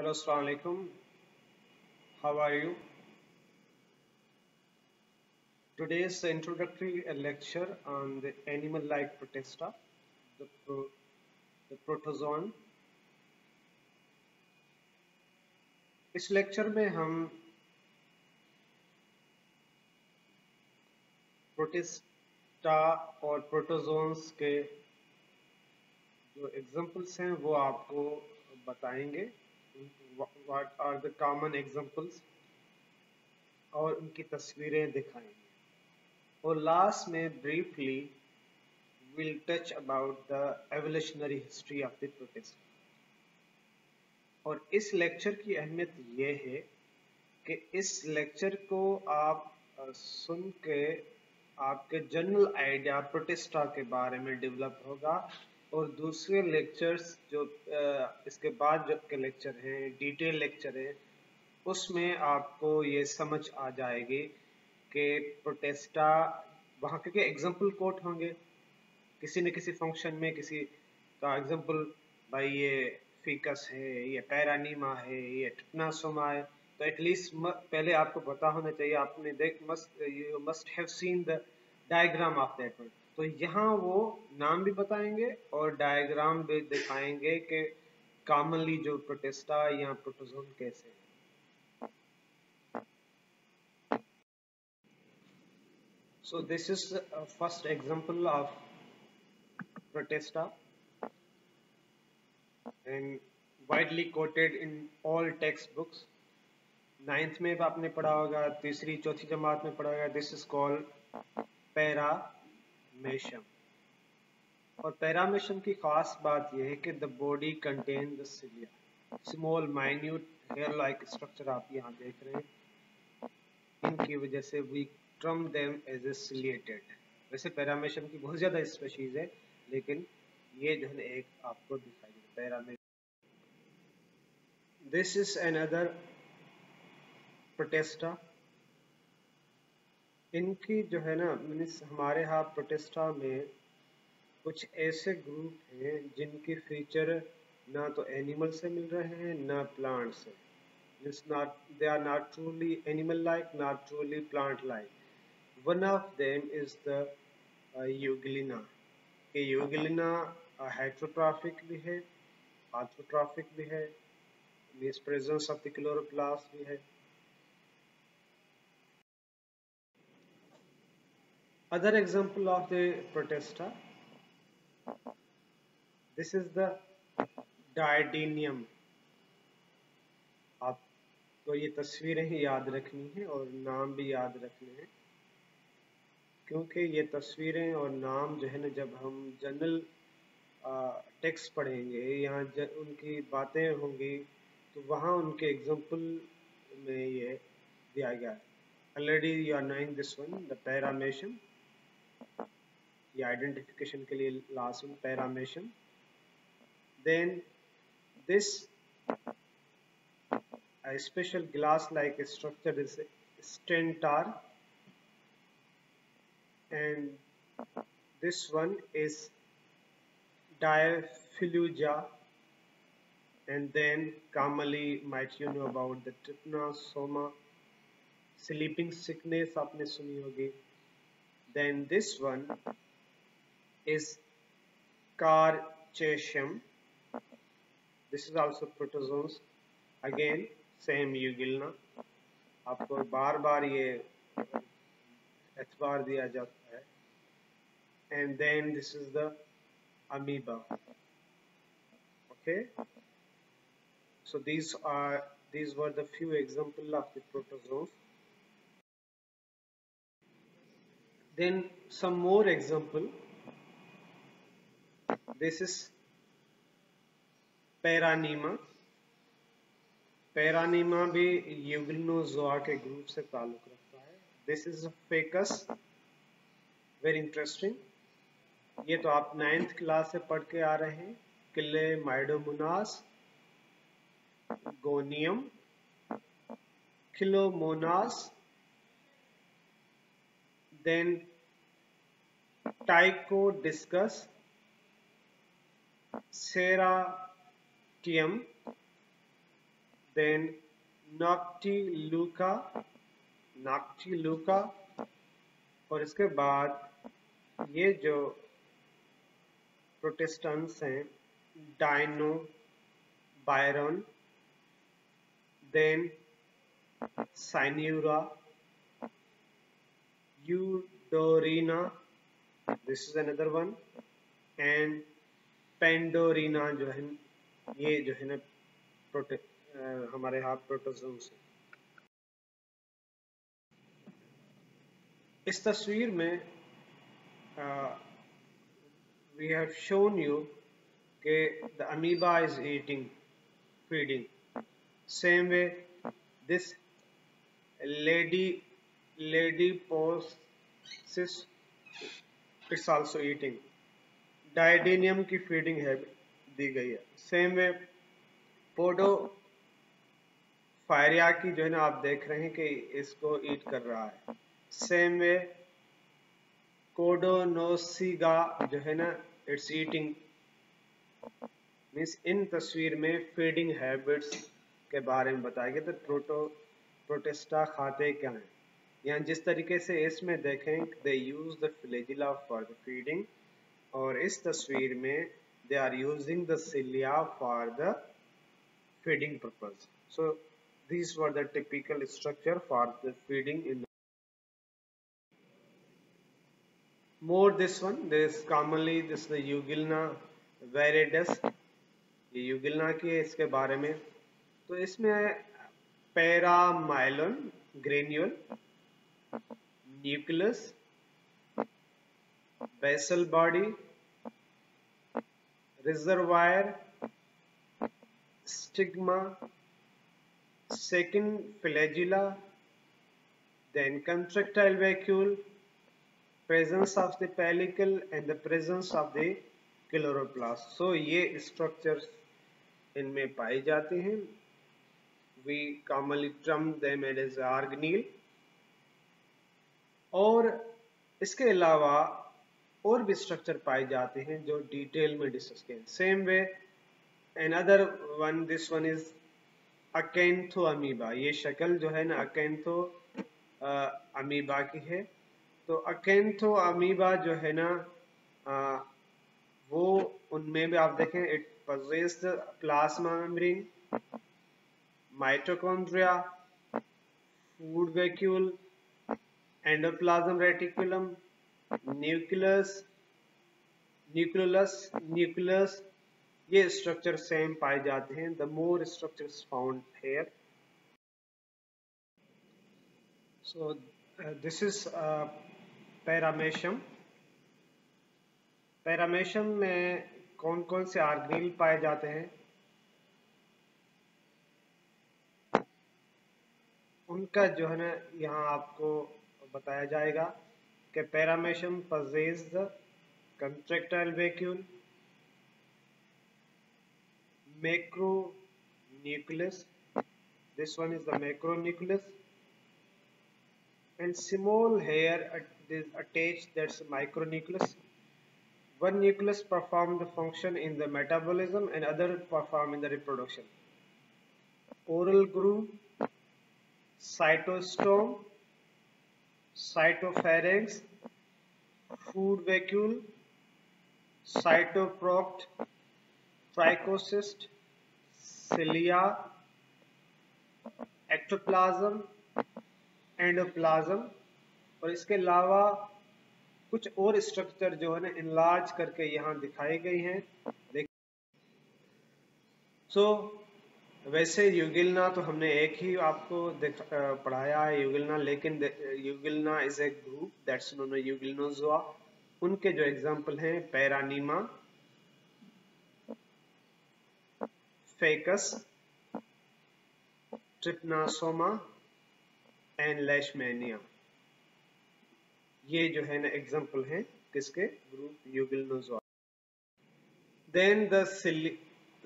Hello सलामकुम how are you today's introductory lecture on the animal like protista the protozoan इस lecture में हम Protista और protozoans के जो एग्जांपल्स हैं, वो आपको बताएँगे। What are the common examples और उनकी तस्वीरें दिखाएँगे। और लास्ट में briefly will touch about the evolutionary history of the protista और इस लेक्चर की अहमियत ये है कि इस लेक्चर को आप सुन के आपके जनरल आइडिया प्रोटेस्टा के बारे में डेवलप होगा। और दूसरे लेक्चर्स जो इसके बाद जब के लेक्चर हैं डिटेल लेक्चर हैं, उसमें आपको ये समझ आ जाएगी कि प्रोटेस्टा वहाँ के एग्ज़ाम्पल कोट होंगे? किसी न किसी फ़ंक्शन में किसी का एग्ज़ाम्पल भाई ये फिकस है, ये पैरानीमा है, ये टिप्नासोमा है तो एटलीस्ट पहले आपको पता होना चाहिए, आपने देख must you must have seen the diagram of that one तो यहाँ वो नाम भी बताएँगे और डायग्राम भी दिखाएँगे कि कॉमनली जो प्रोटेस्टा या प्रोटोजोन कैसे है So this is the first example of protesta and widely quoted in all. Ninth में आपने पढ़ा होगा, तीसरी, चौथी जमात में पढ़ा होगा दिस इज़ कॉल्ड पैरामेशम और पैरामेशम की खास बात यह है कि the body contain the cilia small minute hair like structure आप यहाँ देख रहे हैं। इनकी वजह से we term them as a ciliated वैसे पैरामेशम की बहुत ज़्यादा स्पेशीज है, लेकिन ये जो है एक आपको दिखाई दे paramecium this is another protista इनकी जो है ना, मीन्स, हमारे यहाँ प्रोटेस्टा में कुछ ऐसे ग्रुप हैं जिनकी फीचर ना तो एनिमल से मिल रहे हैं, ना प्लांट से। Means not they are not truly animal like not truly plant like one of them is the euglena के यूगलिना हाइड्रोट्राफिक भी है आर्थ्रोट्राफिक भी है। Means presence of the chloroplast भी है। Other example of the protesta this is the diadinium आप तो ये तस्वीरें याद रखनी है और नाम भी याद रखने हैं। क्योंकि ये तस्वीरें और नाम जो है ना, जब हम जनरल टेक्स्ट पढ़ेंगे या उनकी बातें होंगी तो वहाँ उनके एग्ज़ाम्पल में ये दिया गया already you are knowing this one the paramecium ये आइडेंटिफिकेशन के लिए last one paramecium then this a special glass-like structure is stentar and this one is Diaphilugia and then commonly might you know about the trypanosoma sleeping sickness आपने सुनी होगी then this one is Carchaceum this is also protozoans again same Euglena आपको बार बार ये एतबार दिया जाता है and then this is the amoeba okay so these are these were the few example of the protozoans then some more example this is paranema paranema भी euglenozoa के group से ताल्लुक रखता है। This is phacus very interesting ये तो आप ninth class से पढ़ के आ रहे हैं। Chlamydomonas Gonium Chilomonas then Tycho discus Noctiluca Noctiluca और इसके बाद ये जो प्रोटेस्टेंट्स हैं dinobryon then synura eudorina this is another one and pandorina जो है, ये जो है ना, प्रोटे हमारे यहाँ से। इस तस्वीर में वी हैव शोन यू के the amoeba is eating feeding same way this lady lady पोसिस it's also eating didinium की फीडिंग है, दी गई है। सेम वे पोडो फायरिया की जो है ना, आप देख रहे हैं कि इसको ईट कर रहा है। सेम वे कोडोनोसिगा जो है ना इट्स ईटिंग मीन्स इन तस्वीर में फीडिंग हैबिट्स के बारे में बताया गया तो प्रोटो, प्रोटेस्टा खाते क्या हैं? यहाँ जिस तरीके से इसमें देखें they use the flagella for the feeding और इस तस्वीर में they are using the cilia for the feeding purpose so these were the typical structure for the feeding in more this one this commonly this the euglena viridis ये euglena की है इसके बारे में। तो इसमें paramylon, granule, nucleus basal body reservoir stigma second flagella then contractile vacuole presence of the pellicle and the presence of the chloroplast so ये structures इनमें पाए जाते हैं we commonly term them as organelle और इसके अलावा और भी स्ट्रक्चर पाए जाते हैं जो डिटेल में डिस्कस किए same way another one this one is acanthamoeba ये शक्ल जो है ना अकेंथो अमीबा की है। तो अकेंथो अमीबा जो है ना आ, वो उनमें भी आप देखें it possessed plasma membrane mitochondria food vacuole endoplasm reticulum nucleus nucleus nucleus ये स्ट्रक्चर सेम पाए जाते हैं। The more structures found here so this is paramecium paramecium में कौन कौन से आर्गनील पाए जाते हैं? उनका जो है ना, यहाँ आपको बताया जाएगा। The paramecium possesses the contractile vacuole macronucleus this one is the macronucleus and small hair is attached that's micronucleus. One nucleus perform the function in the metabolism and other perform in the reproduction. Oral groove cytostom cytopharynx food vacuole cytoproct trichocyst cilia ectoplasm endoplasm और इसके अलावा कुछ और structure जो है ना enlarge करके यहाँ दिखाई गई हैं। सो so, वैसे युगिलना तो हमने एक ही आपको पढ़ाया है युगिलना, लेकिन euglena is a group that's known euglenozoa उनके जो एग्जांपल हैं, पैरानीमा, फेकस, ट्रिपनासोमा एंड लेशमेनिया। ये जो है ना एग्जांपल हैं किसके? Group euglenozoa then the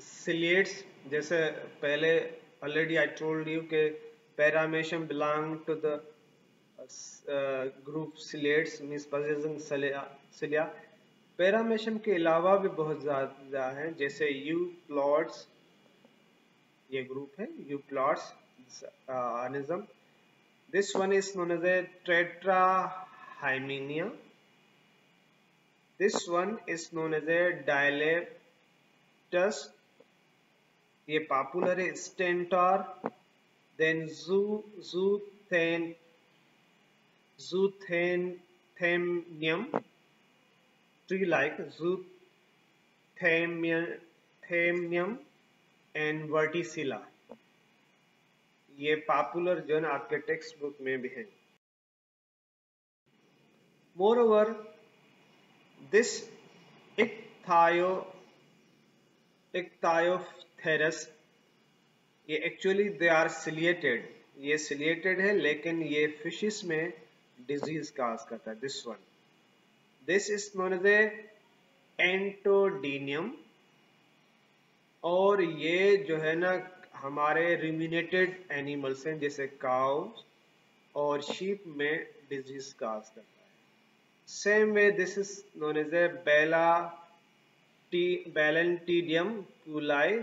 ciliates जैसे पहले ऑलरेडी आई टोल्ड यू के paramecium belong to the group ciliates means possessing cilia paramecium के अलावा भी बहुत ज़्यादा हैं, जैसे यू प्लॉट्स ये ग्रुप है euplotes organism this one is known as a tetrahymena this one is known as a dileptus ये पॉपुलर है stentor then zoo zoothamnium zoothenium tree like zoothenium and verticilla? ये पॉपुलर जो है आपके text book में भी है। Moreover this Ichthyo Ichthyophthirius ये एक्चुअली दे आर सिलिएटेड ये सिलिएटेड है, लेकिन ये फिशिस में डिज़ीज़ काज करता है this one this is known as entodinium और ये जो है ना, हमारे रिमिनेटेड एनिमल्स हैं, जैसे काउ और शीप में डिज़ीज़ काज करता है। Same way this is known as a बेला टी बैलेंटीडियम क्यूलाई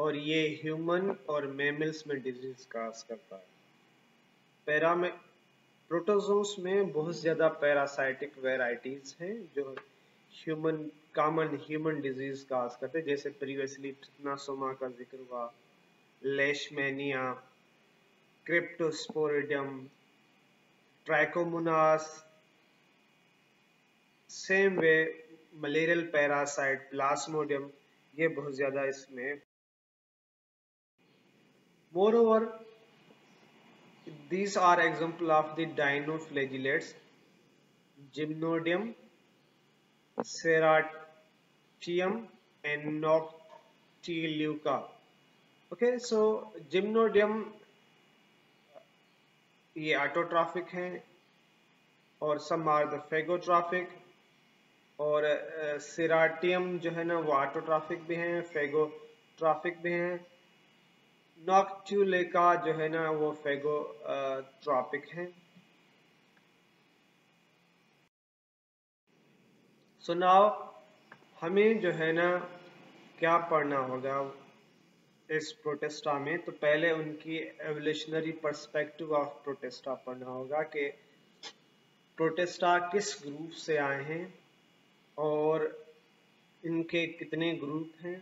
और ये ह्यूमन और मेमल्स में डिज़ीज़ काज करता है। पैरा में प्रोटोजोन्स में बहुत ज़्यादा पैरासाइटिक वेराइटीज़ हैं जो ह्यूमन कॉमन ह्यूमन डिज़ीज़ का करते हैं। जैसे प्रीवियसली ट्रिपनासोमा का ज़िक्र हुआ leishmania cryptosporidium trichomonas same way malarial parasite plasmodium ये बहुत ज़्यादा इसमें over These are example of the dinoflagellates, Gymnodium, Ceratium and Noctiluca. Okay, so Gymnodium ये ऑटोट्रॉफिक हैं और सम आर द फेगोट्रॉफिक और सिराटियम जो है ना वो ऑटोट्रॉफिक भी हैं फेगोट्रॉफिक भी हैं नॉक्ट्यूलेका जो है ना, वो फेगो ट्रॉपिक है। सो so नाउ हमें जो है ना, क्या पढ़ना होगा इस प्रोटेस्टा में? तो पहले उनकी एवोल्यूशनरी पर्सपेक्टिव ऑफ़ प्रोटेस्टा पढ़ना होगा कि प्रोटेस्टा किस ग्रुप से आए हैं और इनके कितने ग्रुप हैं।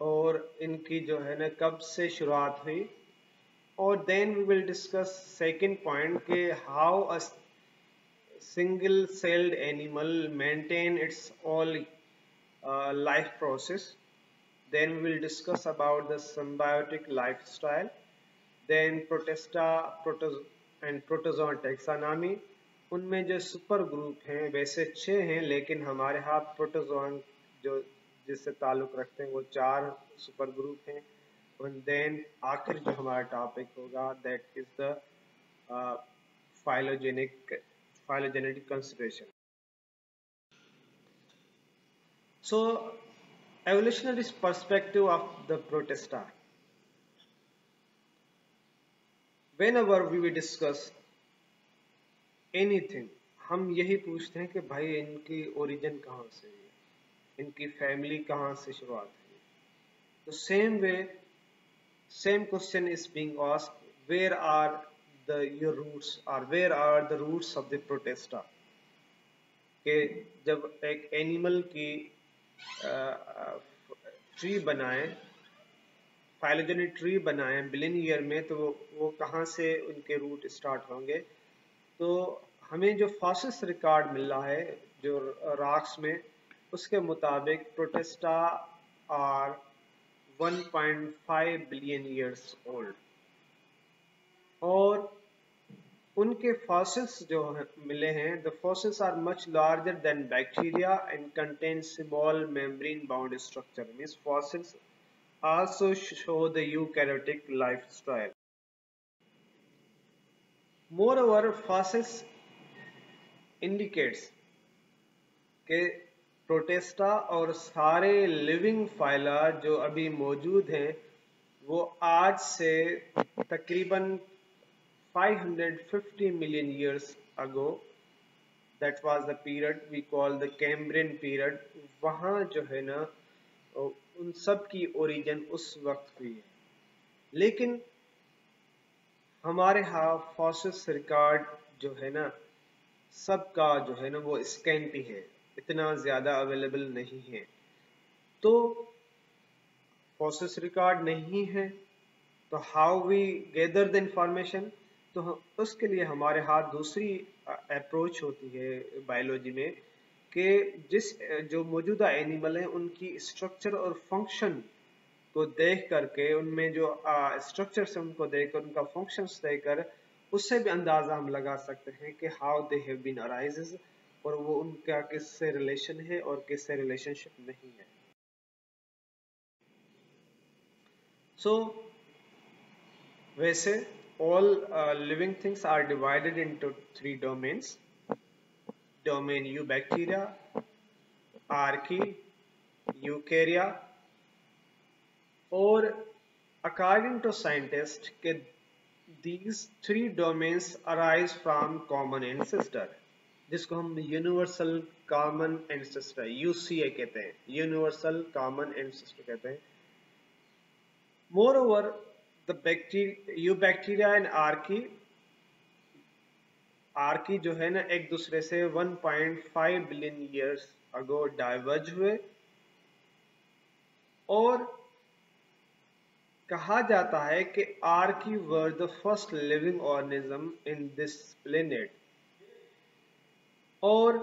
और इनकी जो है ना कब से शुरुआत हुई। और then we will discuss second point के how a single celled animal maintain its all life process then we will discuss about the symbiotic lifestyle. Then protesta, proto, and protozoan उनमें जो सुपर ग्रुप हैं, वैसे छह हैं, लेकिन हमारे यहाँ प्रोटोजोन जो जिससे ताल्लुक रखते हैं, वो चार सुपर ग्रुप हैं। और देन आखिर जो हमारा टॉपिक होगा that is the phylogenic phylogenetic consideration so evolutionary perspective of the protista whenever we we discuss any हम यही पूछते हैं कि भाई इनकी ओरिजिन कहाँ से है इनकी फैमिली कहाँ से शुरुआत हुई? तो same way same question is being asked where are the your roots are where are the roots of the protista कि जब एक एनिमल की ट्री बनाए फाइलोजेनिक ट्री बनाए बिलियन ईयर में तो वो, वो कहाँ से उनके रूट स्टार्ट होंगे? तो हमें जो फॉसिस रिकॉर्ड मिल रहा है जो रॉक्स में उसके मुताबिक Protista are 1.5 billion years old और उनके फॉसिल्स जो मिले हैं the fossils are much larger than bacteria and contain small membrane bound structure means fossils also show the eukaryotic lifestyle. Moreover, fossils indicates कि प्रोटेस्टा और सारे लिविंग फाइला जो अभी मौजूद हैं, वो आज से तकरीबन 550 million years ago that was the period we call the Cambrian period वहाँ जो है ना, उन सब की ओरिजिन उस वक्त हुई है। लेकिन हमारे यहाँ फॉसिस रिकॉर्ड जो है ना, सबका जो है ना, वो स्कैंटी है। इतना ज़्यादा अवेलेबल नहीं है। तो फॉसिस रिकॉर्ड नहीं है तो how we gather the information तो उसके लिए हमारे हाथ दूसरी अप्रोच होती है बायोलॉजी में कि जिस, जो मौजूदा एनिमल हैं, उनकी स्ट्रक्चर और फ़ंक्शन को देख करके, उनमें जो स्ट्रक्चर है, उनको देख कर उनका फ़ंक्शंस देखकर, उससे भी अंदाज़ा हम लगा सकते हैं कि how they have been arises और वो उनका किससे रिलेशन है और किससे रिलेशनशिप नहीं है। सो so, वैसे all living things are divided into three domains domain eubacteria archaea eukarya और अकॉर्डिंग टू साइंटिस्ट के these three domains arise from common ancestor जिसको हम यूनिवर्सल कॉमन एंसेस्टर यूसीए कहते हैं। यूनिवर्सल कॉमन एंसेस्टर कहते हैं। Moreover the bacteria eubacteria and archaea archaea जो है ना, एक दूसरे से 1.5 बिलियन ईयर्स अगो डाइवर्ज हुए। और कहा जाता है कि archaea were the first living organism in this planet और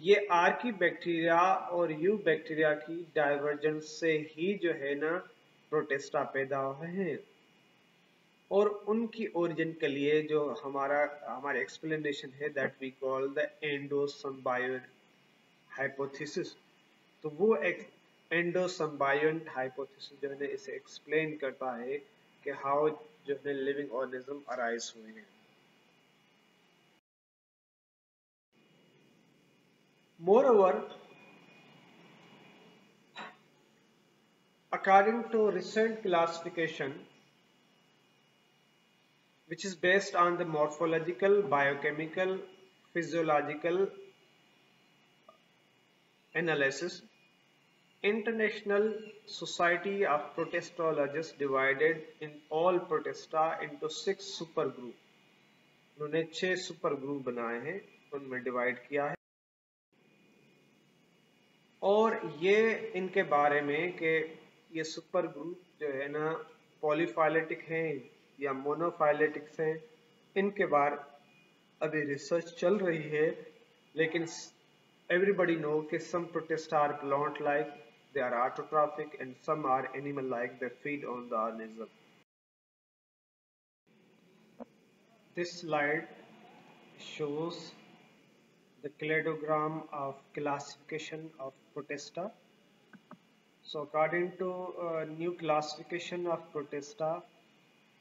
ये आर की बैक्टीरिया और यू बैक्टीरिया की डाइवर्जेंस से ही जो है ना प्रोटेस्टा पैदा हुए हैं। और उनकी ओरिजिन के लिए जो हमारा हमारा एक्सप्लेनेशन है that we call the endosymbiont hypothesis तो वो एक एंडोसम्बायोन हाइपोथेसिस जो है इसे एक्सप्लेन करता है कि हाउ जो है लिविंग ऑर्गेनिज्म अराइज हुए हैं। Moreover according to recent classification which is based on the morphological, biochemical, physiological analysis. International Society of Protestologists divided in all Protesta into six super group. उन्होंने छह super group बनाए हैं उनमें divide किया है और ये इनके बारे में कि ये सुपर ग्रुप जो है ना पॉलीफाइलेटिक हैं या मोनोफाइलेटिक्स हैं, इनके बारे अभी रिसर्च चल रही है, लेकिन एवरीबडी नो कि some protist are plant like they are autotrophic and some are animal like they feed on the organism this slide shows the cladogram of classification of protista so according to uh, new classification of protista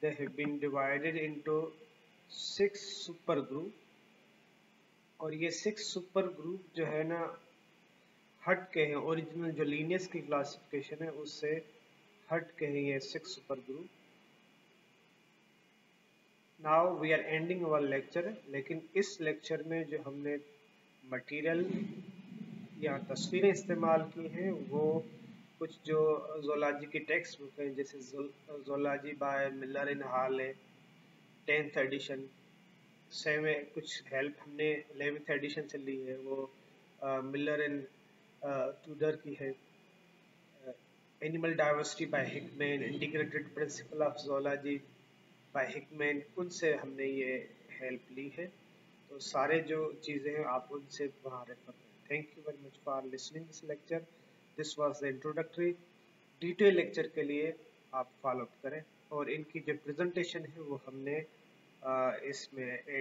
they have been divided into six super group और ये six super group जो है ना हट के हैं original जो Linnaeus की क्लासिफिकेशन है उससे हट के हैं ये six super group now we are ending our lecture लेकिन इस लेक्चर में जो हमने मटेरियल या तस्वीरें इस्तेमाल की हैं, वो कुछ जो जोलॉजी की टेक्स्ट बुक हैं, जैसे zoology by Miller and Harley है टेंथ एडिशन से में कुछ हेल्प हमने एलेवेंथ एडिशन से ली है, वो मिलर इन टूडर की है। Animal diversity by Hickman integrated principle of zoology by Hickman उनसे हमने ये हेल्प ली है। तो सारे जो चीज़ें हैं, आप उनसे वहाँ रेफर करें thank you very much for listening this lecture this was the introductory detail lecture के लिए आप फॉलोअप करें। और इनकी जो प्रेजेंटेशन है, वो हमने इसमें